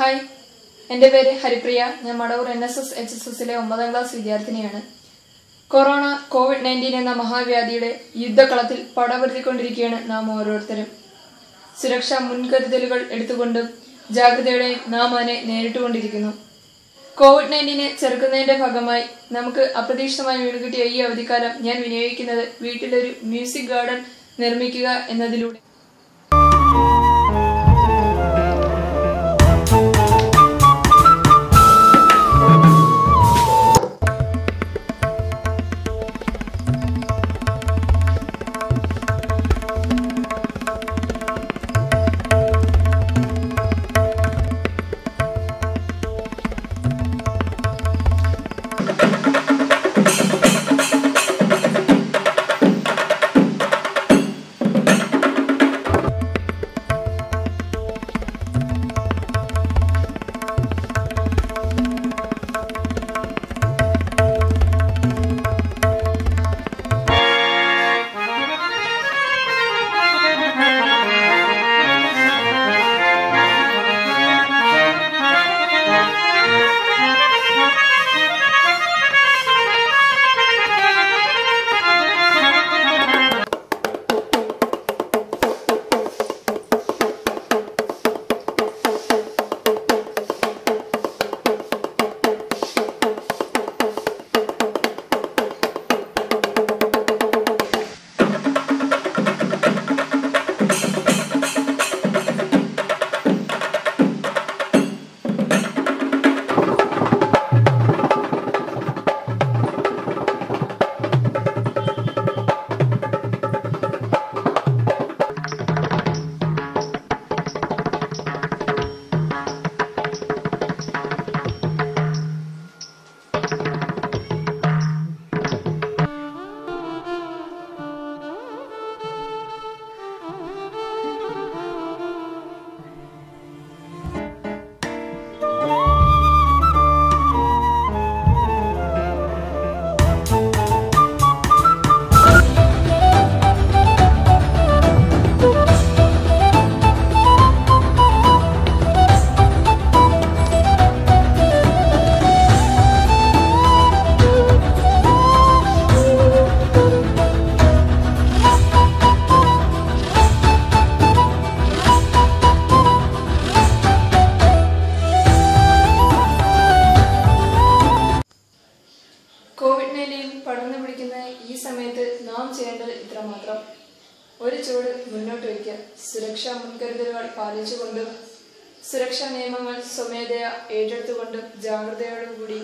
Hi. എന്റെ പേര് ഹരിപ്രിയ. ഞാൻ Madavoor N S S H S എസിലെ ഒമ്പതാം ക്ലാസ് വിദ്യാർത്ഥിനിയാണ്. കൊറോണ കോവിഡ് നയന്റീൻ എന്ന മഹാവ്യാധിയുടെ യുദ്ധക്കളത്തിൽ പടപൊരുത്തിക്കൊണ്ടിരിക്കുകയാണ് നാം ഓരോരുത്തരും. സുരക്ഷാ മുൻകരുതലുകൾ എടുത്തുകൊണ്ടും ജാഗ്രതയോടെ നാം അതിനെ നേരിട്ടുകൊണ്ടിരിക്കുന്നു. കോവിഡ് നയന്റീനെ ചെറുക്കുന്നതിന്റെ ഭാഗമായി നമുക്ക് അപ്രതീക്ഷിതമായി വീണുകിട്ടിയ ഈ അവധിക്കാലം ഞാൻ വിനിയോഗിക്കുന്നത് വീട്ടിലൊരു മ്യൂസിക് ഗാർഡൻ നിർമ്മിക്കുക എന്നതിലൂടെ. നാം ചെയ്യേണ്ടത് ഇത്രമാത്രം. ഒരു ചുവട് മുന്നോട്ട് വയ്ക്കുക. സുരക്ഷാ മുൻകരുതലുകൾ പാലിച്ചുകൊണ്ടും സുരക്ഷാ നിയമങ്ങൾ സ്വമേധയാ ഏറ്റെടുത്തുകൊണ്ടും ജാഗ്രതയോടും കൂടി